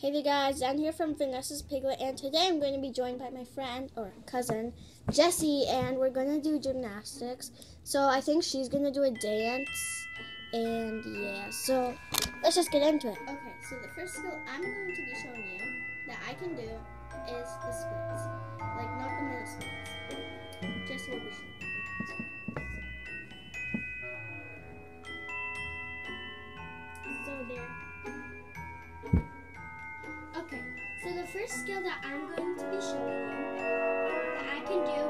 Hey there guys, I'm here from Vanessa's Piglet and today I'm going to be joined by my friend or cousin Jessy and we're going to do gymnastics. So I think she's going to do a dance and yeah, so let's just get into it. Okay, so the first skill I'm going to be showing you that I can do is the splits. Like not the middle splits. Jessy will be showing. So there. Okay, so the first skill that I'm going to be showing you that I can do